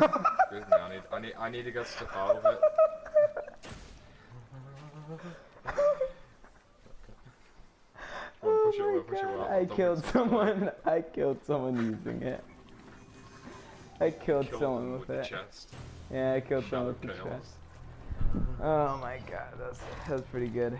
Excuse me, I need, I need, I need to get stuff out of it. Oh my push. I killed someone. I killed someone using it. I killed killed someone with, with, it. chest. Yeah, I killed Shadow someone with the chest. Oh my god, that's that's pretty good.